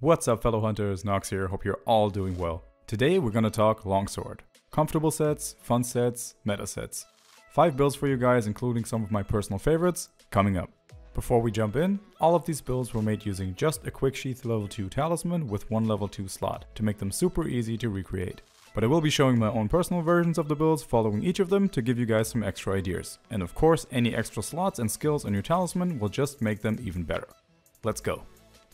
What's up fellow hunters, Nox here, hope you're all doing well. Today we're gonna talk longsword. Comfortable sets, fun sets, meta sets. 5 builds for you guys including some of my personal favorites, coming up. Before we jump in, all of these builds were made using just a quick sheath level 2 talisman with one level 2 slot, to make them super easy to recreate. But I will be showing my own personal versions of the builds following each of them to give you guys some extra ideas. And of course, any extra slots and skills on your talisman will just make them even better. Let's go.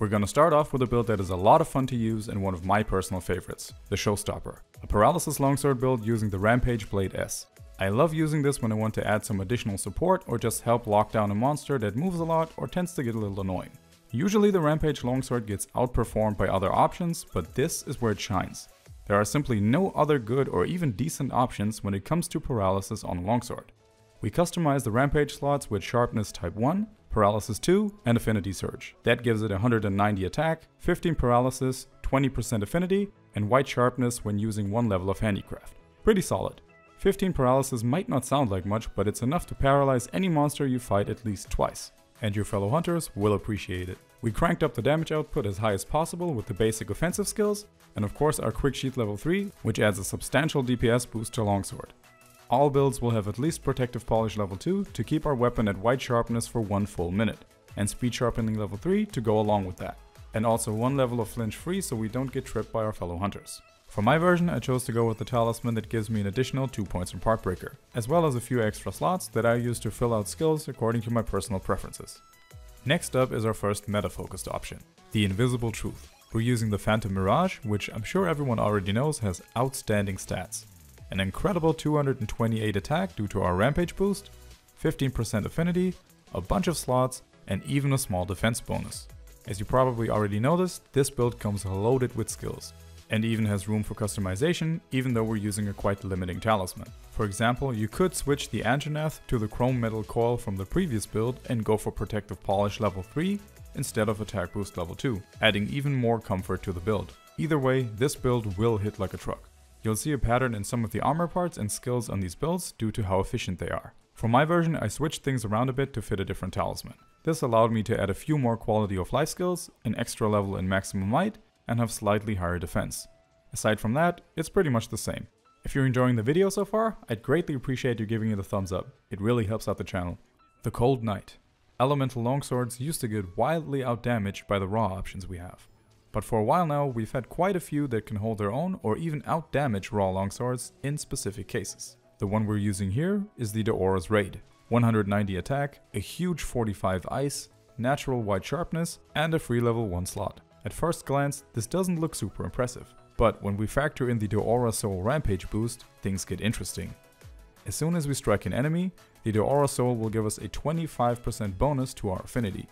We're gonna start off with a build that is a lot of fun to use and one of my personal favorites, the Showstopper, a Paralysis Longsword build using the Rampage Blade S. I love using this when I want to add some additional support or just help lock down a monster that moves a lot or tends to get a little annoying. Usually the Rampage Longsword gets outperformed by other options, but this is where it shines. There are simply no other good or even decent options when it comes to paralysis on longsword. We customize the Rampage slots with Sharpness Type 1, Paralysis 2, and Affinity Surge. That gives it 190 attack, 15 paralysis, 20% affinity, and white sharpness when using one level of handicraft. Pretty solid. 15 paralysis might not sound like much, but it's enough to paralyze any monster you fight at least twice. And your fellow hunters will appreciate it. We cranked up the damage output as high as possible with the basic offensive skills, and of course our quick sheath level 3, which adds a substantial DPS boost to longsword. All builds will have at least Protective Polish level 2 to keep our weapon at white sharpness for one full minute, and Speed Sharpening level 3 to go along with that. And also one level of flinch free so we don't get tripped by our fellow hunters. For my version, I chose to go with the talisman that gives me an additional 2 points from Partbreaker, as well as a few extra slots that I use to fill out skills according to my personal preferences. Next up is our first meta-focused option, the Invisible Truth. We're using the Phantom Mirage, which I'm sure everyone already knows has outstanding stats an incredible 228 attack due to our rampage boost, 15% affinity, a bunch of slots, and even a small defense bonus. As you probably already noticed, this build comes loaded with skills, and even has room for customization, even though we're using a quite limiting talisman. For example, you could switch the Anjanath to the Chrome Metal Coil from the previous build and go for Protective Polish level 3 instead of Attack Boost level 2, adding even more comfort to the build. Either way, this build will hit like a truck. You'll see a pattern in some of the armor parts and skills on these builds due to how efficient they are. For my version, I switched things around a bit to fit a different talisman. This allowed me to add a few more quality of life skills, an extra level in maximum might, and have slightly higher defense. Aside from that, it's pretty much the same. If you're enjoying the video so far, I'd greatly appreciate you giving it a thumbs up. It really helps out the channel. The Cold Night. Elemental longswords used to get wildly outdamaged by the raw options we have. But for a while now, we've had quite a few that can hold their own or even outdamage raw longswords in specific cases. The one we're using here is the Daora's Raid. 190 attack, a huge 45 ice, natural white sharpness, and a free level 1 slot. At first glance, this doesn't look super impressive. But when we factor in the Daora Soul Rampage boost, things get interesting. As soon as we strike an enemy, the Daora Soul will give us a 25% bonus to our affinity.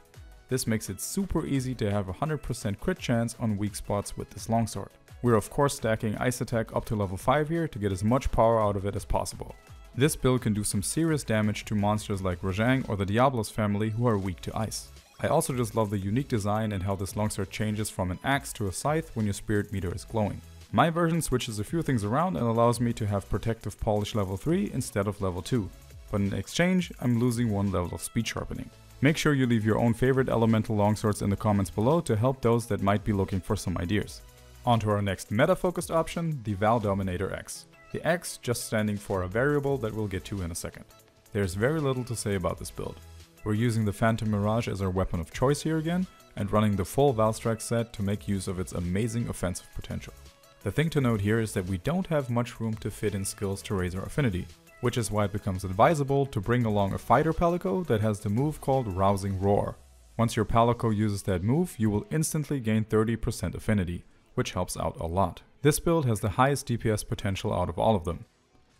This makes it super easy to have 100% crit chance on weak spots with this longsword. We're of course stacking ice attack up to level 5 here to get as much power out of it as possible. This build can do some serious damage to monsters like Rajang or the Diablos family who are weak to ice. I also just love the unique design and how this longsword changes from an axe to a scythe when your spirit meter is glowing. My version switches a few things around and allows me to have protective polish level 3 instead of level 2, but in exchange I'm losing one level of speed sharpening. Make sure you leave your own favorite elemental longswords in the comments below to help those that might be looking for some ideas. On to our next meta-focused option, the Val Dominator X. The X just standing for a variable that we'll get to in a second. There's very little to say about this build. We're using the Phantom Mirage as our weapon of choice here again, and running the full Valstrax set to make use of its amazing offensive potential. The thing to note here is that we don't have much room to fit in skills to raise our affinity, which is why it becomes advisable to bring along a fighter Palico that has the move called Rousing Roar. Once your Palico uses that move, you will instantly gain 30% affinity, which helps out a lot. This build has the highest DPS potential out of all of them.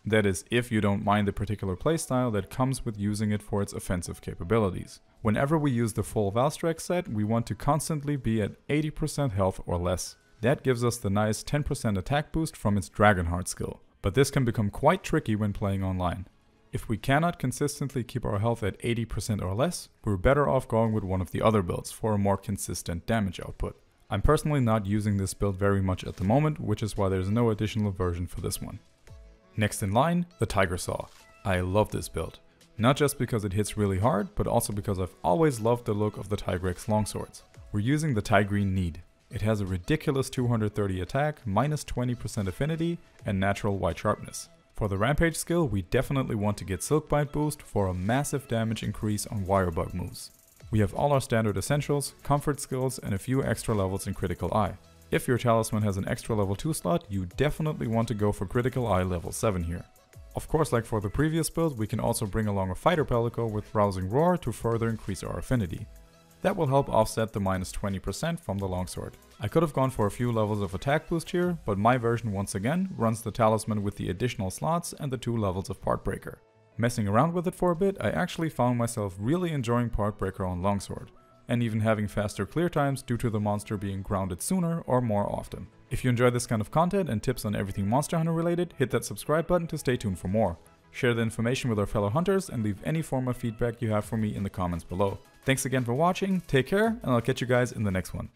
That is, if you don't mind the particular playstyle that comes with using it for its offensive capabilities. Whenever we use the full Valstrax set, we want to constantly be at 80% health or less. That gives us the nice 10% attack boost from its Dragonheart skill but this can become quite tricky when playing online. If we cannot consistently keep our health at 80% or less, we're better off going with one of the other builds for a more consistent damage output. I'm personally not using this build very much at the moment, which is why there's no additional version for this one. Next in line, the Tiger Saw. I love this build. Not just because it hits really hard, but also because I've always loved the look of the Tigrex longswords. We're using the Tigrine Need, It has a ridiculous 230 attack, minus 20% affinity, and natural white sharpness. For the Rampage skill, we definitely want to get Silkbind boost for a massive damage increase on Wirebug moves. We have all our standard essentials, comfort skills, and a few extra levels in Critical Eye. If your talisman has an extra level 2 slot, you definitely want to go for Critical Eye level 7 here. Of course, like for the previous build, we can also bring along a Fighter Palico with Rousing Roar to further increase our affinity. That will help offset the minus 20% from the longsword. I could have gone for a few levels of attack boost here, but my version once again runs the talisman with the additional slots and the two levels of part breaker. Messing around with it for a bit, I actually found myself really enjoying part breaker on longsword, and even having faster clear times due to the monster being grounded sooner or more often. If you enjoy this kind of content and tips on everything Monster Hunter related, hit that subscribe button to stay tuned for more. Share the information with our fellow hunters and leave any form of feedback you have for me in the comments below. Thanks again for watching, take care, and I'll catch you guys in the next one.